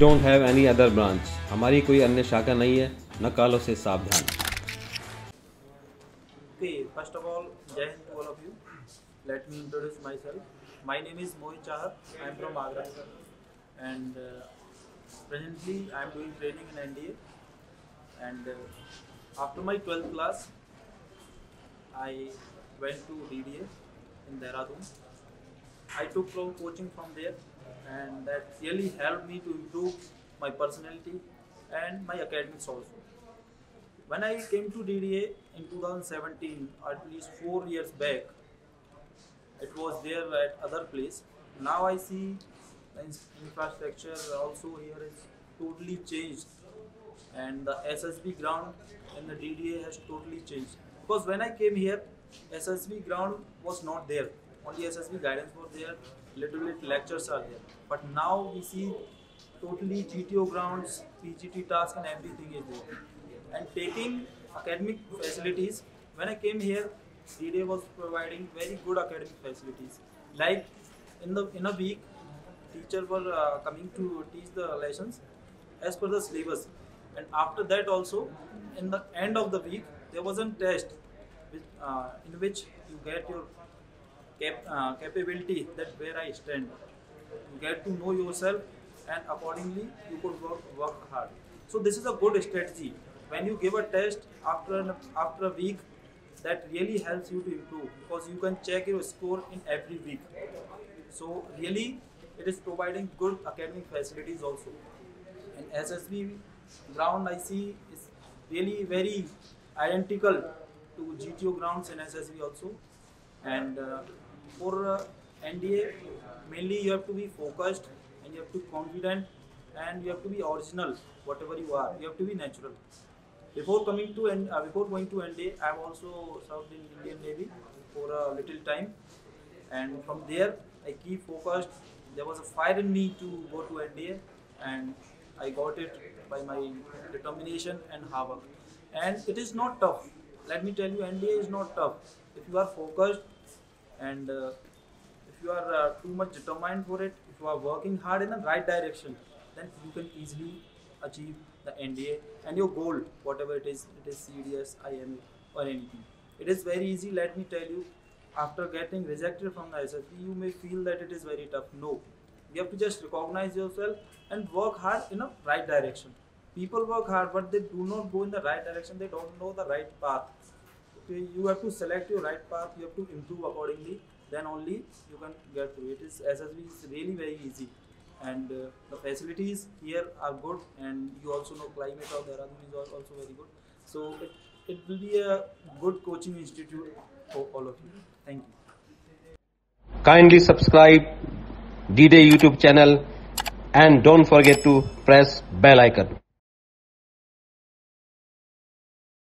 Don't have any other branch हमारी कोई अन्य शाखा नहीं है नकालों से सावधान। First of all Jai Hind all of you let me introduce myself my name is Mohit Chahar I am from Agra and presently i am doing training in nda and uh, after my 12th class i went to dda in Dehradun I took coaching from there and that really helped me to improve my personality and my academics also. When I came to DDA in 2017, at least four years back, it was there at other place. Now I see the infrastructure also here is totally changed, and the SSB ground in the DDA has totally changed. Because when I came here, SSB ground was not there. Only SSB guidance was there. Little bit lectures are there. But now we see totally GTO grounds, PGT task, and everything is there and taking academic facilities. When I came here, DDA was providing very good academic facilities. Like in the in a week, teacher were uh, coming to teach the lessons as per the syllabus, and after that also, in the end of the week, there was a test uh, in which you get your cap, uh, capability that where I stand. You get to know yourself, and accordingly you could work work hard. So this is a good strategy. When you give a test after an, after a week, that really helps you to improve because you can check your score in every week. So really, it is providing good academic facilities also. And SSB ground I see is really very identical to GTO grounds in SSB also. And uh, for uh, NDA, mainly you have to be focused and you have to be confident and you have to be original, whatever you are. You have to be natural. Before coming to N- uh, before going to NDA, I have also served in Indian Navy for a little time, and from there I keep focused. There was a fire in me to go to NDA, and I got it by my determination and hard work. And it is not tough. Let me tell you, NDA is not tough. If you are focused and uh, if you are uh, too much determined for it, if you are working hard in the right direction, then you can easily achieve the NDA and your goal, whatever it is, it is CDS, IMA or anything. It is very easy. Let me tell you, after getting rejected from the SSB, you may feel that it is very tough. No, you have to just recognize yourself and work hard in a right direction. People work hard, but they do not go in the right direction. They don't know the right path. You have to select your right path. You have to improve accordingly. Then only you can get through. It is SSB is really very easy, and uh, the facilities here are good. And you also know climate of Dehradun is also very good. So it, it will be a good coaching institute for all of you. Thank you. Kindly subscribe DDA YouTube channel and don't forget to press bell icon.